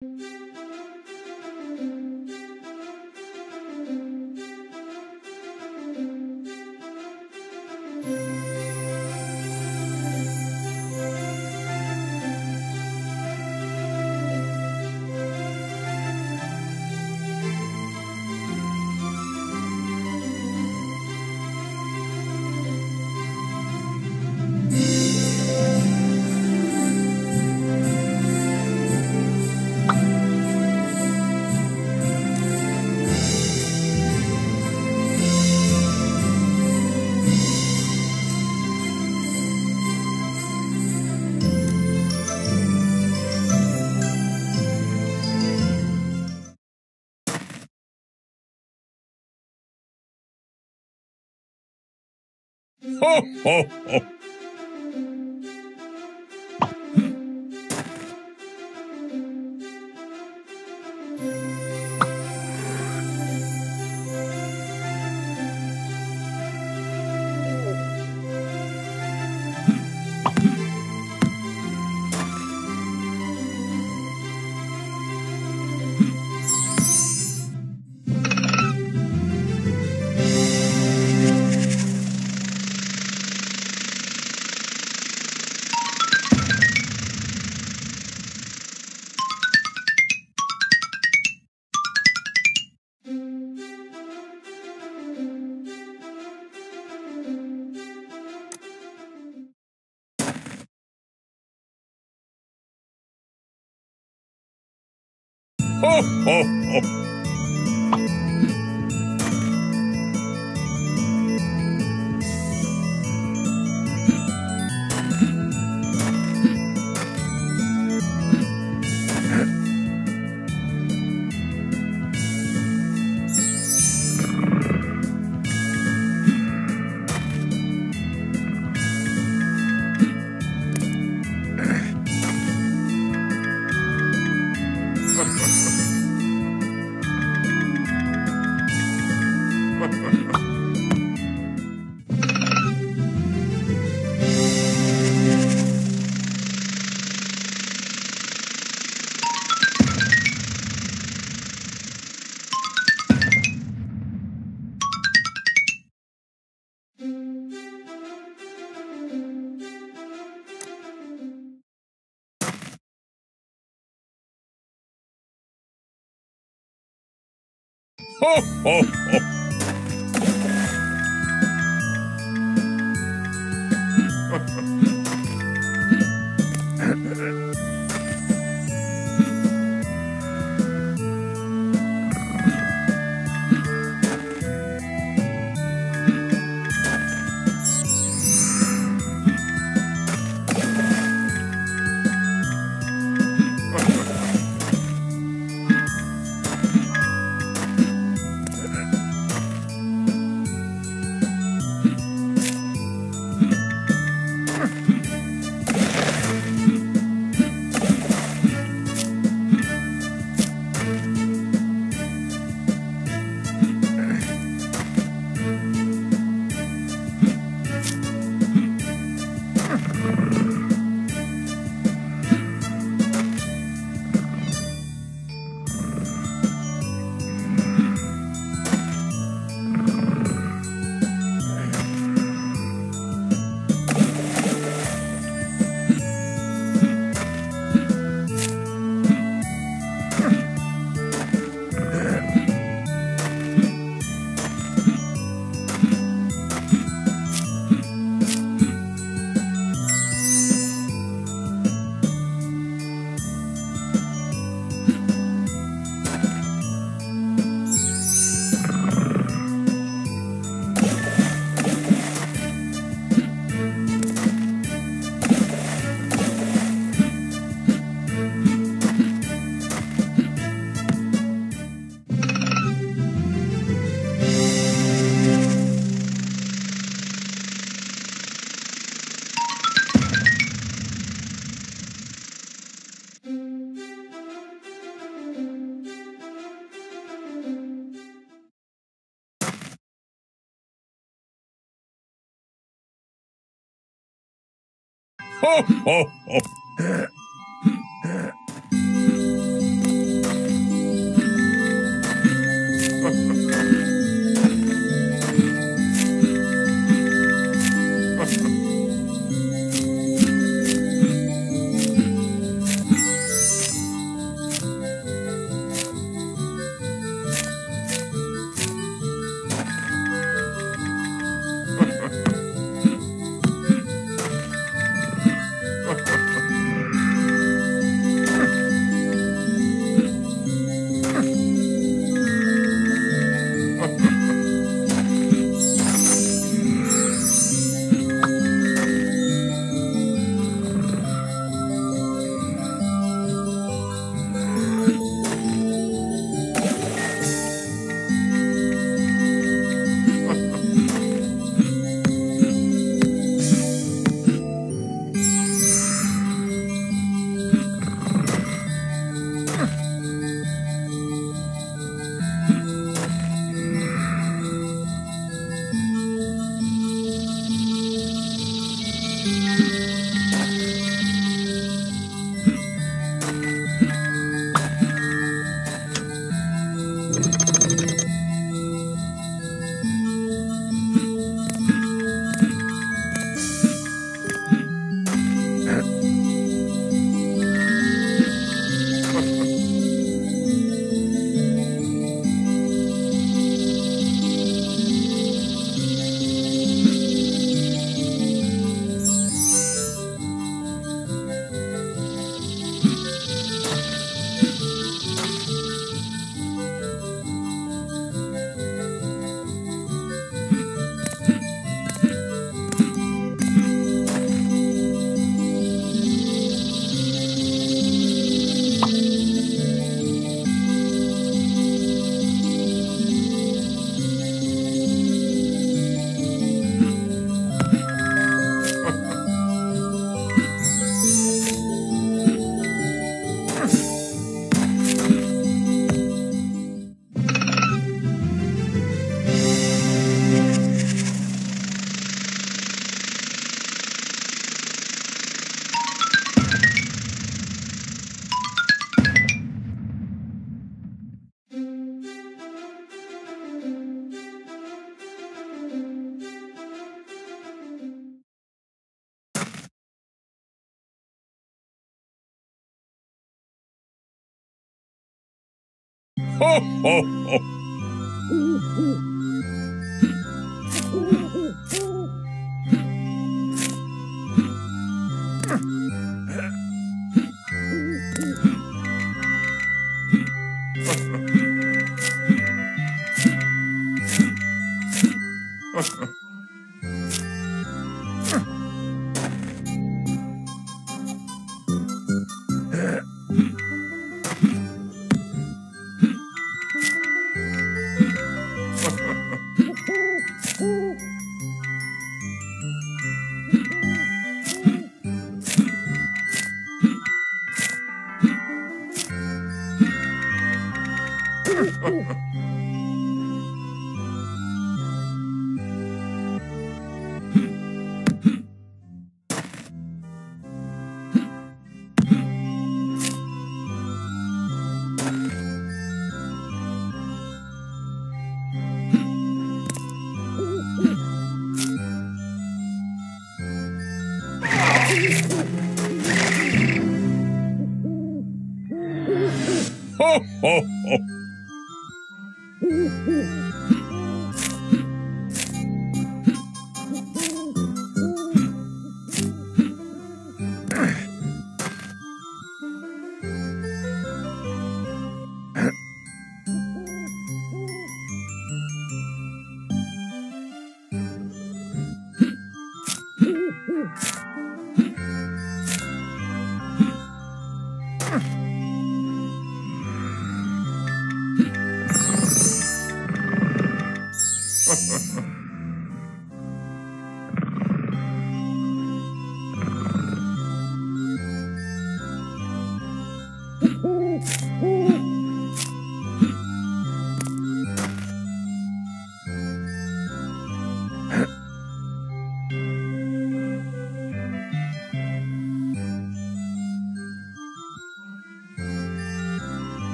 Thank you. Ho, ho. Ho, ho, ho. Ho, ho, Ho, ho, ho. Ho, ho, ho. Ho,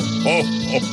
ho, ho. ho,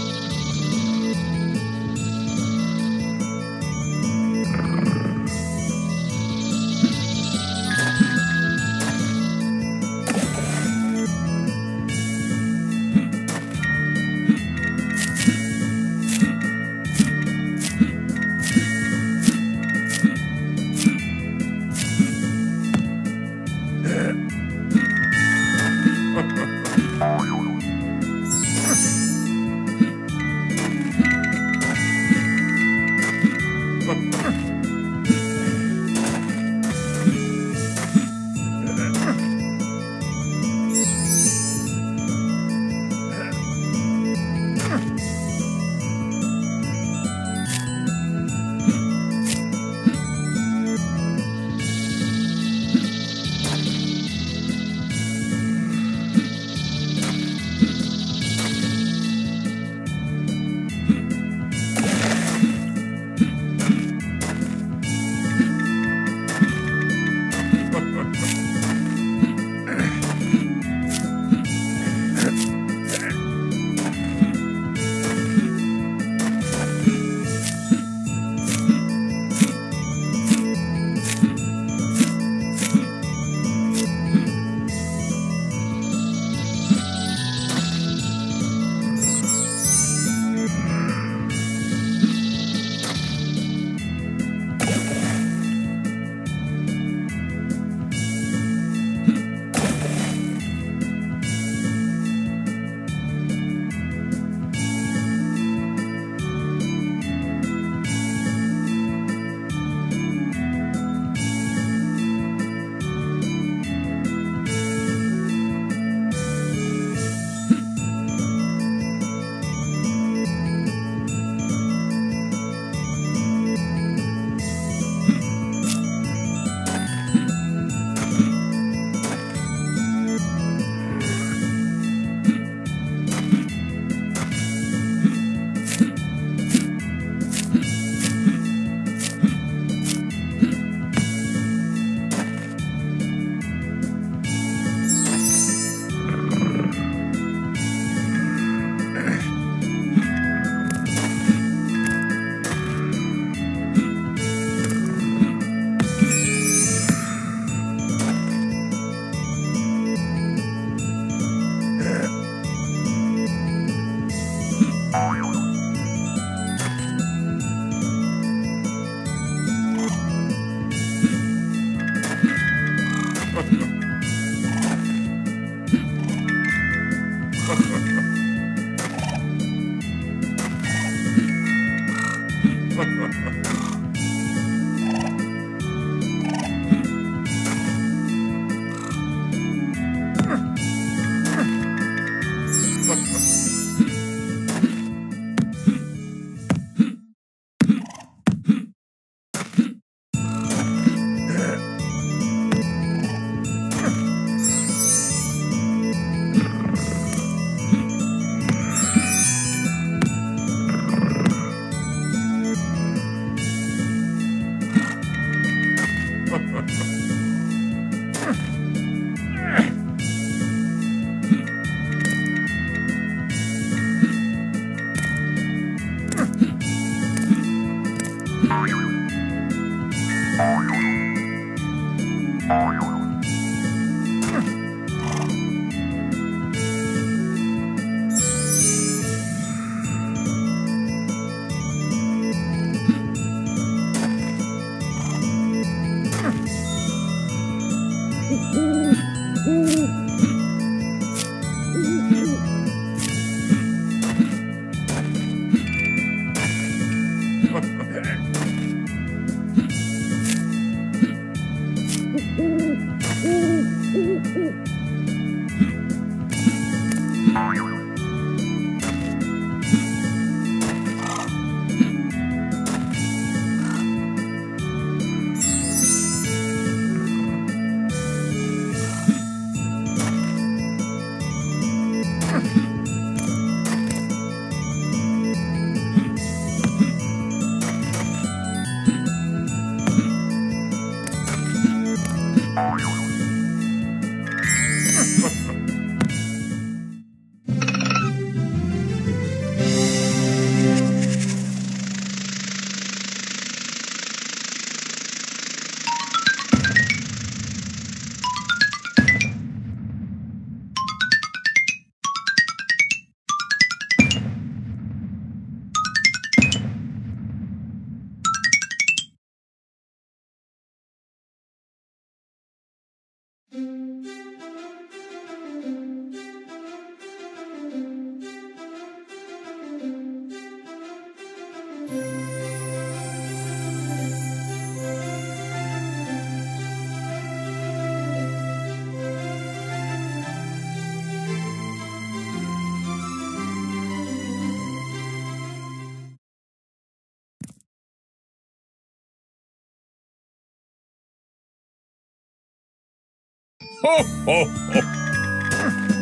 ho, ho.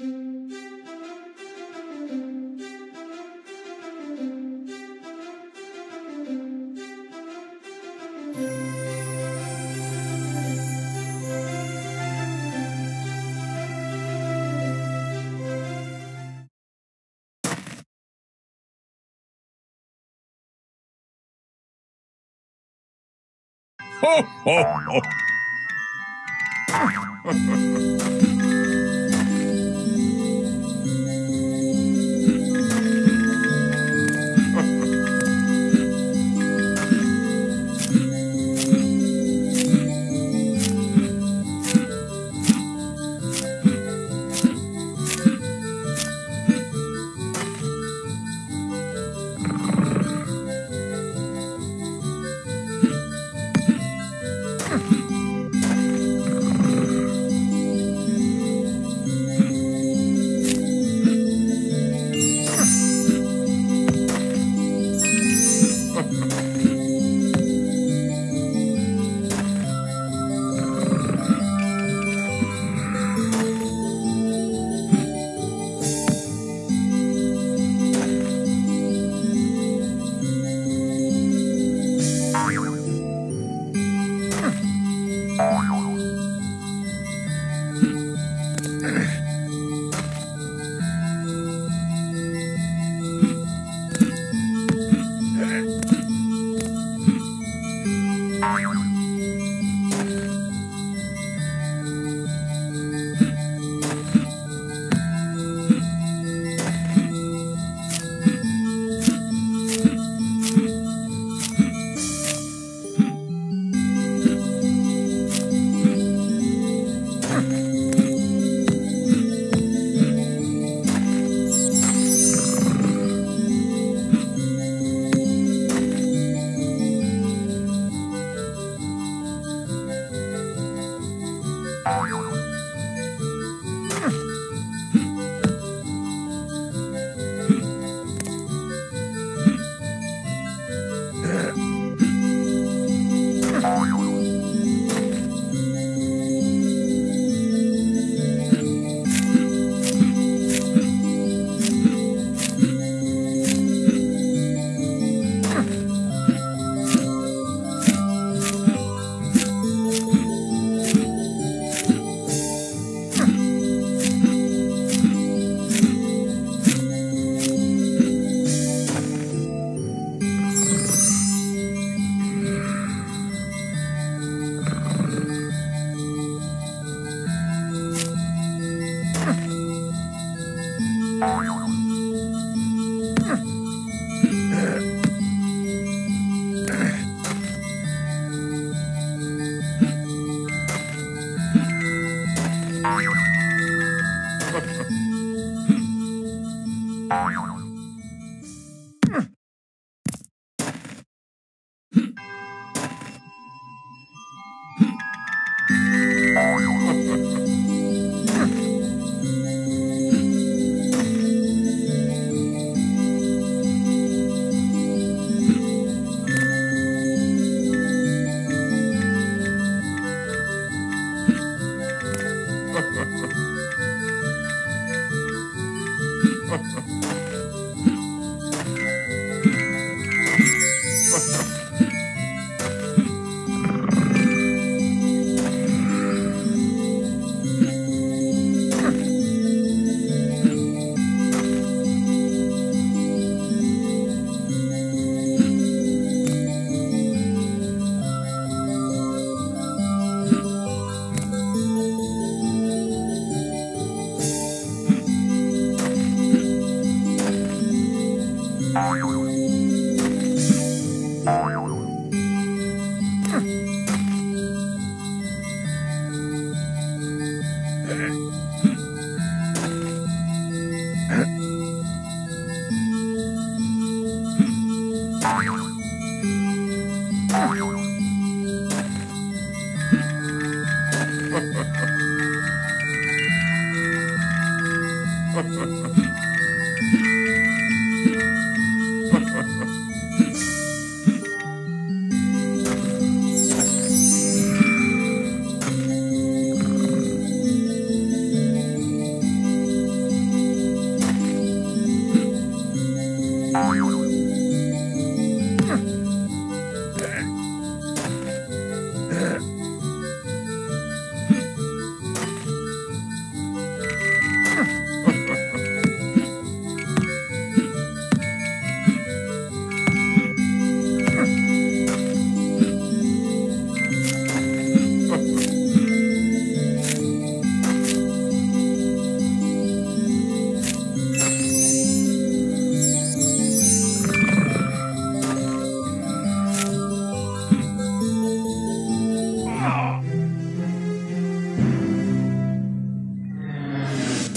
Ho, ho, ho.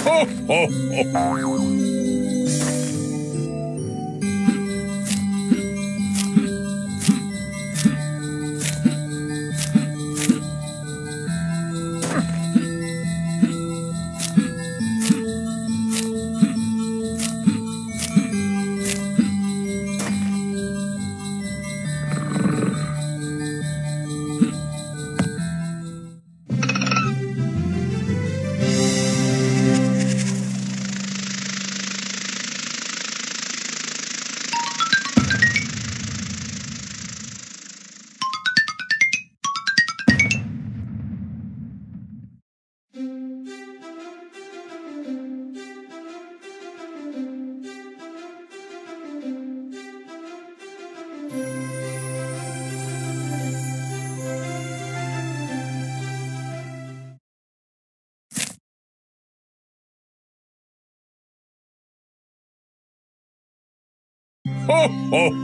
ho, ho, ho. Ho, ho.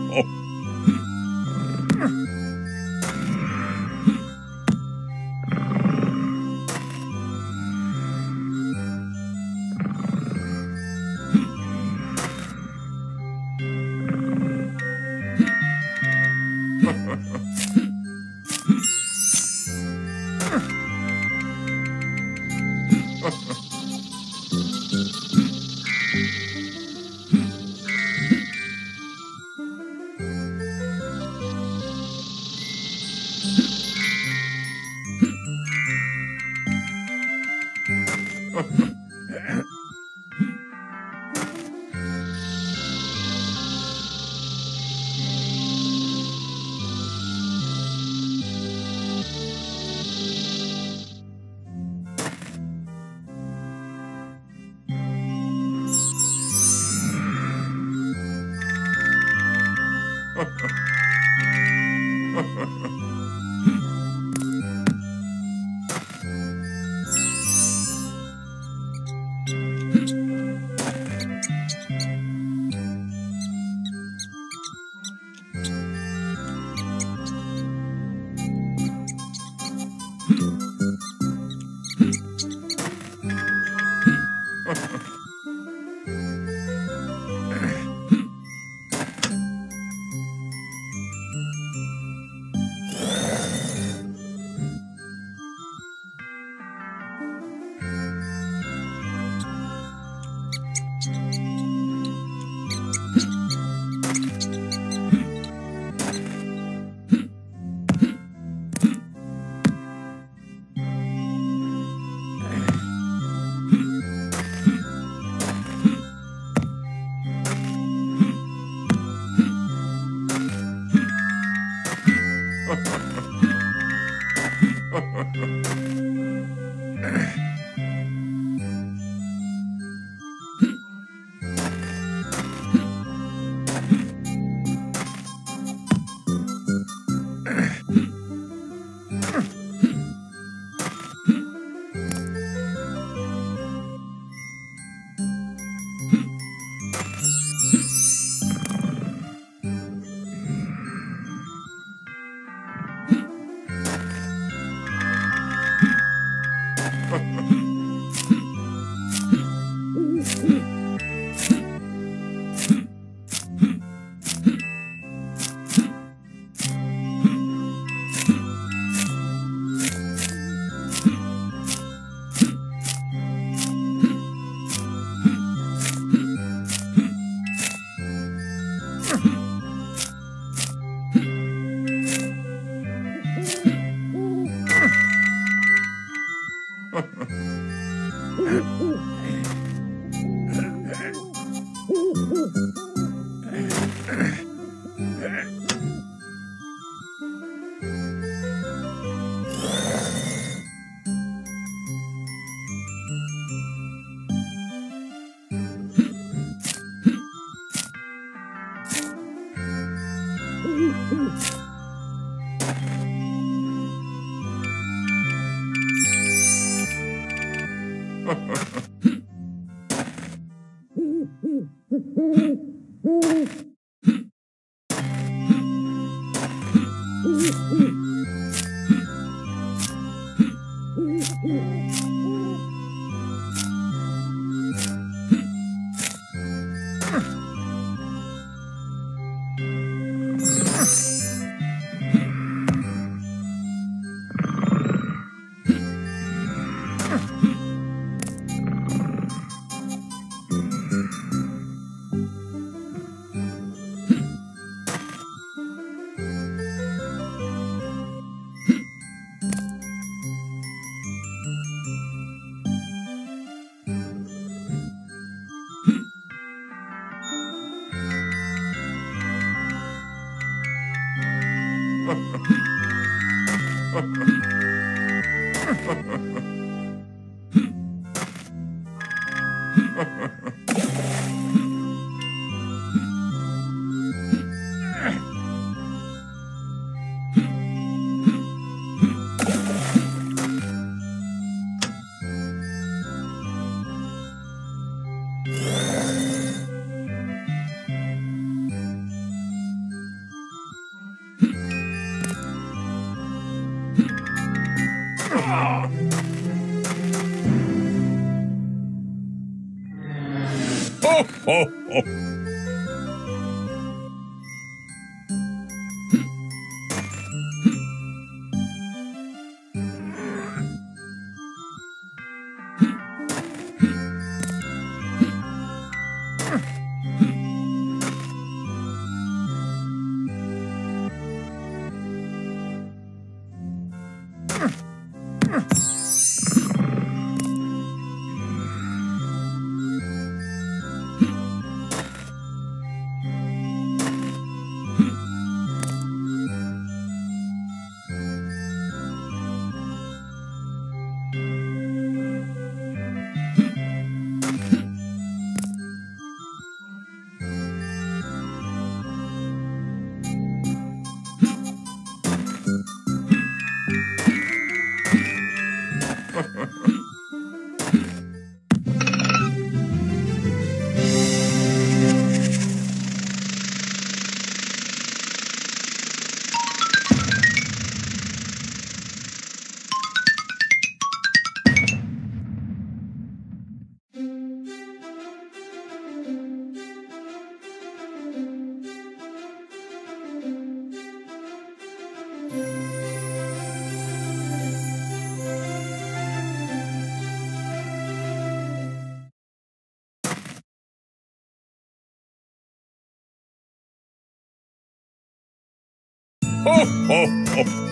Ho, ho, ho.